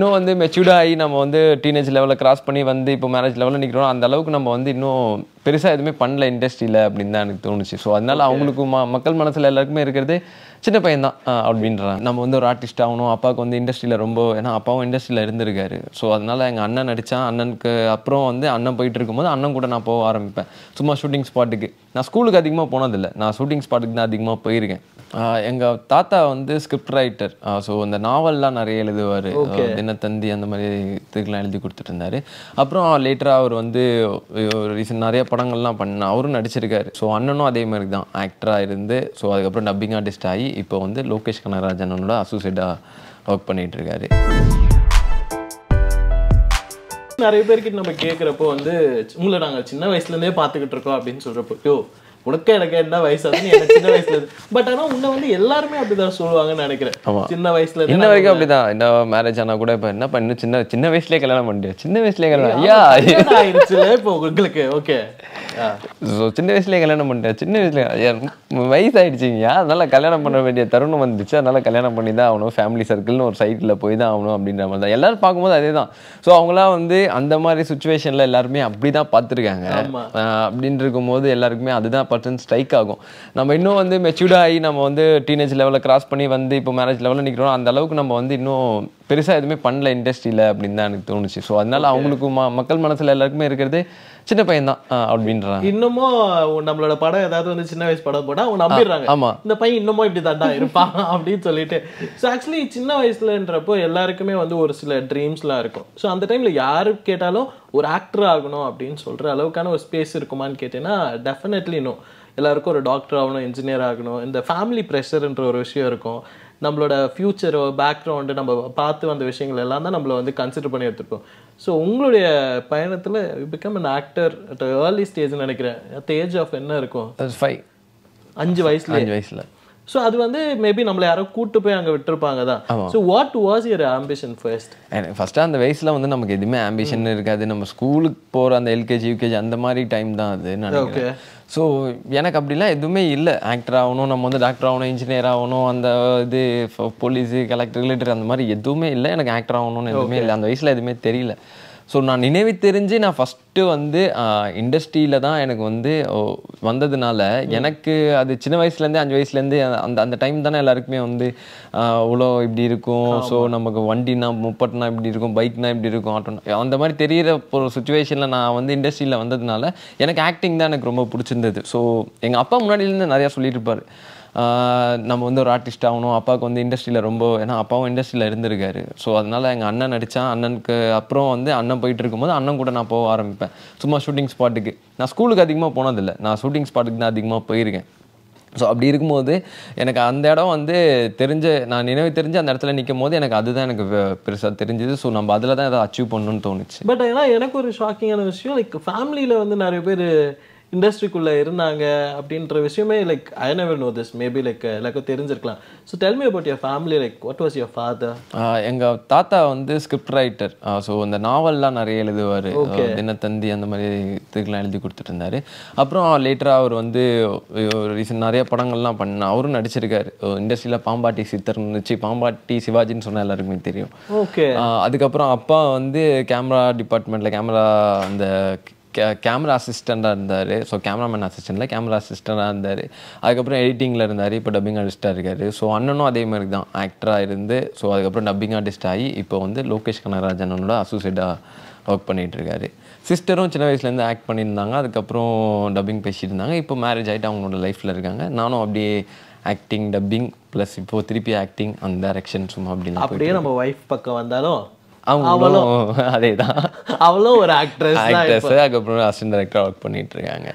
இன்னும் வந்து மெச்சூர்டாக ஆகி நம்ம வந்து டீனேஜ் லெவலில் கிராஸ் பண்ணி வந்து இப்போ மேரேஜ் லெவலில் நிற்கிறோம் அந்த அளவுக்கு நம்ம வந்து இன்னும் பெருசாக எதுவுமே பண்ணல இண்டஸ்ட்ரியில் அப்படின்னு தான் எனக்கு தோணுச்சு. ஸோ அதனால அவங்களுக்கு ம மக்கள் மனசில் எல்லாருக்குமே இருக்கிறது சின்ன பையன் தான் அப்படின்றாங்க நம்ம வந்து ஒரு ஆர்டிஸ்ட் ஆகணும். அப்பாவுக்கு வந்து இண்டஸ்ட்ரியில் ரொம்ப ஏன்னா அப்பாவும் இண்டஸ்ட்ரியில் இருந்திருக்காரு. ஸோ அதனால எங்கள் அண்ணன் நடித்தான் அண்ணனுக்கு அப்புறம் வந்து அண்ணன் போயிட்டு இருக்கும்போது அண்ணன் கூட நான் போக ஆரம்பிப்பேன். சும்மா ஷூட்டிங் ஸ்பாட்டுக்கு நான் ஸ்கூலுக்கு அதிகமாக போனதில்லை. நான் ஷூட்டிங் ஸ்பாட்டுக்கு தான் அதிகமாக போயிருக்கேன். எங்கள் தாத்தா வந்து ஸ்கிரிப்ட் ரைட்டர் ஸோ இந்த நாவல்லாம் நிறைய எழுதுவார். தினத்தந்தி அந்த மாதிரி இதுக்கெல்லாம் எழுதி கொடுத்துட்டு இருந்தாரு அப்புறம் லேட்டராக அவர் வந்து ரீசன் நிறைய படங்கள்லாம் பண்ண அவரும் நடிச்சிருக்காரு. ஸோ அண்ணனும் அதே மாதிரி தான் ஆக்டராக இருந்து ஸோ அதுக்கப்புறம் டப்பிங் ஆர்டிஸ்ட் ஆகி இப்போ வந்து லோகேஷ் கனகராஜனோட அசோசியேட்டாக ஒர்க் பண்ணிட்டு இருக்காரு நிறைய பேர்கிட்ட நம்ம கேட்குறப்போ வந்து உங்களை நாங்க சின்ன வயசுல இருந்தே பார்த்துக்கிட்டு இருக்கோம் அப்படின்னு சொல்றப்போ யோ உனக்கு எனக்கு என்ன வயசு எனக்கு சின்ன வயசுல பட் ஆனா உன்னை வந்து எல்லாருமே அப்படிதான் சொல்லுவாங்கன்னு நினைக்கிறேன். சின்ன வயசுல இன்ன வரைக்கும் அப்படிதான். இந்த மேரேஜ் ஆனா கூட இப்போ என்ன பண்ணு சின்ன சின்ன வயசுலயே கல்யாணம் பண்ணிட்டு சின்ன வயசுலயே கல்யாணம் ஐயா. ஆயிருச்சுல இப்போ உங்களுக்கு? ஓகே சின்ன வயசுலயே கல்யாணம் பண்ணிட்டேன் சின்ன வயசுல வயசாயிடுச்சிங்கய்யா அதனால கல்யாணம் பண்ண வேண்டிய தருணம் வந்துச்சு. அதனால கல்யாணம் பண்ணி தான் ஆகணும். ஃபேமிலி சர்க்கிள்னு ஒரு சைட்டில் போய் தான் ஆகணும் அப்படின்ற மாதிரி தான். எல்லாரும் பார்க்கும்போது அதே தான் ஸோ அவங்களாம் வந்து அந்த மாதிரி சுச்சுவேஷனில் எல்லாருமே அப்படி தான் பார்த்துருக்காங்க. அப்படின்னு இருக்கும்போது எல்லாருக்குமே அதுதான் பர்சன்ட் ஸ்ட்ரைக் ஆகும். நம்ம இன்னும் வந்து மெச்சூர்டாகி நம்ம வந்து டீனேஜ் லெவலில் கிராஸ் பண்ணி வந்து இப்போ மேரேஜ் லெவலில் நிற்கிறோம் அந்த அளவுக்கு நம்ம வந்து இன்னும் பெருசாக எதுவுமே பண்ணல இண்டஸ்ட்ரியில் அப்படின்னு தான் எனக்கு தோணுச்சு. ஸோ அதனால அவங்களுக்கு மக்கள் மனசில் எல்லாருக்குமே இருக்கிறது சின்ன பையன் தான் அப்படின்றாங்க. இன்னமும் நம்மளோட படம் ஏதாவது வந்து சின்ன வயசு படம் போட்டா அவங்க நம்பிடுறாங்க. ஆமா. இந்த பையன் இன்னமும் இப்படி தாண்டா இருப்பான் அப்படின்னு சொல்லிட்டு. ஸோ ஆக்சுவலி சின்ன வயசுலன்றப்போ எல்லாருக்குமே வந்து ஒரு சில ட்ரீம்ஸ்லாம் இருக்கும். ஸோ அந்த டைம்ல யாரு கேட்டாலும் ஒரு ஆக்டர் ஆகணும் அப்படின்னு சொல்ற அளவுக்கான ஒரு ஸ்பேஸ் இருக்குமான்னு கேட்டீங்கன்னா டெஃபினெட்லி இன்னும் எல்லாருக்கும் ஒரு டாக்டர் ஆகணும் இன்ஜினியர் ஆகணும். இந்த ஃபேமிலி ப்ரெஷர்ன்ற ஒரு விஷயம் இருக்கும். நம்மளோட ஃப்யூச்சரோ பேக்ரவுண்டு நம்ம பார்த்து வந்த விஷயங்கள் எல்லாம் தான் நம்மளை வந்து கன்சிடர் பண்ணி எடுத்துருக்கோம் ஸோ உங்களுடைய பயணத்தில் become an actor at early ஸ்டேஜ்னு நினைக்கிறேன். அட் ஏஜ் ஆஃப் என்ன இருக்கும்? ஃபைவ் அஞ்சு வயசுல அஞ்சு வயசில். ஸோ அது வந்து மேபி நம்மளை யாரோ கூட்டு போய் அங்கே விட்டுருப்பாங்க தான். So what was your ambition first first அந்த வயசில் வந்து நமக்கு எதுவுமே ஆம்பிஷன் இருக்காது. நம்ம ஸ்கூலுக்கு போகிற அந்த எல்கேஜி யூகேஜி அந்த மாதிரி டைம் தான் அது நினைக்கிறேன். ஸோ எனக்கு அப்படிலாம் எதுவுமே இல்லை. ஆக்டர் ஆகணும் நம்ம வந்து டாக்டர் ஆகணும் இன்ஜினியர் ஆகணும் அந்த இது போலீஸு கலெக்டர் ரிலேட்டட் அந்த மாதிரி எதுவுமே இல்லை. எனக்கு ஆக்டர் ஆகணும்னு எதுவுமே இல்லை. அந்த வயசில் எதுவுமே தெரியல. ஸோ நான் நினைவு தெரிஞ்சு நான் ஃபஸ்ட்டு வந்து இண்டஸ்ட்ரியில் தான் எனக்கு வந்து வந்ததுனால எனக்கு அது சின்ன வயசுலேருந்தே அஞ்சு வயசுலேருந்தே அந்த அந்த டைம் தானே எல்லாருக்குமே வந்து இவ்வளோ இப்படி இருக்கும். ஸோ நமக்கு வண்டினா முப்பட்னா இப்படி இருக்கும் பைக்னா இப்படி இருக்கும் ஆட்டோனா அந்த மாதிரி தெரியிற ஒரு சுச்சுவேஷனில் நான் வந்து இண்டஸ்ட்ரியில் வந்ததுனால எனக்கு ஆக்டிங் தான் எனக்கு ரொம்ப பிடிச்சிருந்தது. ஸோ எங்கள் அப்பா முன்னாடியிலேருந்து நிறையா சொல்லிட்டு இருப்பாரு. நம்ம வந்து ஒரு ஆர்டிஸ்ட் ஆகணும். அப்பாவுக்கு வந்து இண்டஸ்ட்ரியில் ரொம்ப ஏன்னா அப்பாவும் இண்டஸ்ட்ரியில் இருந்திருக்காரு. ஸோ அதனால் எங்கள் அண்ணன் நடித்தான் அண்ணனுக்கு அப்புறம் வந்து அண்ணன் போயிட்டு இருக்கும்போது அண்ணன் கூட நான் போக ஆரம்பிப்பேன். சும்மா ஷூட்டிங் ஸ்பாட்டுக்கு நான் ஸ்கூலுக்கு அதிகமாக போனதில்லை. நான் ஷூட்டிங் ஸ்பாட்டுக்கு தான் அதிகமாக போயிருக்கேன். ஸோ அப்படி இருக்கும்போது எனக்கு அந்த இடம் வந்து தெரிஞ்ச நான் நினைவு தெரிஞ்சு அந்த இடத்துல நிற்கும் போது எனக்கு அதுதான் எனக்கு பெருசாக தெரிஞ்சுது. ஸோ நம்ம அதில் தான் எதாவது அச்சீவ் பண்ணணும்னு தோணுச்சு. பட் ஏன்னா எனக்கு ஒரு ஷாக்கிங்கான விஷயம் லைக் ஃபேமிலியில் வந்து நிறைய பேர் இண்டஸ்ட்ரிக்குள்ளே இருந்தாங்க அப்படின்ற விஷயமே like I never know this maybe like எல்லாருக்கும் தெரிஞ்சிருக்கலாம். So tell me about your family like what was your father எங்கள் தாத்தா வந்து ஸ்கிரிப்ட் ரைட்டர் ஸோ இந்த நாவல்லாம் நிறைய எழுதுவார். தினத்தந்தி அந்த மாதிரி இதுக்கெல்லாம் எழுதி கொடுத்துட்டு இருந்தாரு அப்புறம் லேட்டராக அவர் வந்து ரீசன் நிறைய படங்கள்லாம் பண்ண அவரும் நடிச்சிருக்காரு. இண்டஸ்ட்ரியில் பாம்பாட்டி சித்தர்னு இருந்துச்சு. பாம்பாட்டி சிவாஜின்னு சொன்னால் எல்லாருக்குமே தெரியும். ஓகே அதுக்கப்புறம் அப்பா வந்து கேமரா டிபார்ட்மெண்ட்டில் கேமரா அந்த கேமரா அசிஸ்டண்ட்டாக இருந்தார். ஸோ கேமராமேன் அசிஸ்டண்ட்டில் கேமரா அசிஸ்டண்ட்டாக இருந்தார். அதுக்கப்புறம் எடிட்டிங்கில் இருந்தார் இப்போ டப்பிங் ஆர்டிஸ்ட்டாக இருக்கார். ஸோ அண்ணனும் அதே மாதிரி தான் ஆக்டராக இருந்து ஸோ அதுக்கப்புறம் டப்பிங் ஆர்டிஸ்ட் ஆகி இப்போ வந்து லோகேஷ் கனகராஜனோட அசோசியேட்டாக ஒர்க் பண்ணிட்டு இருக்காரு. சிஸ்டரும் சின்ன வயசுலேருந்து ஆக்ட் பண்ணியிருந்தாங்க அதுக்கப்புறம் டப்பிங் பேசிட்டு இருந்தாங்க. இப்போ மேரேஜ் ஆகிட்டு அவங்களோட லைஃப்பில் இருக்காங்க. நானும் அப்படியே ஆக்டிங் டப்பிங் ப்ளஸ் இப்போ திருப்பி ஆக்டிங் அந்த டைரக்ஷன் சும்மா அப்படின்னு அப்படியே நம்ம ஒய்ஃப் பக்கம் வந்தாலும் அவங்களும் அதே தான் அவளும் ஒரு ஆக்ட்ரஸ் ஆக்டர்ஸ் அதுக்கப்புறம் அசிஸ்டன்ட் டைரக்டர் ஒர்க் பண்ணிட்டு இருக்காங்க.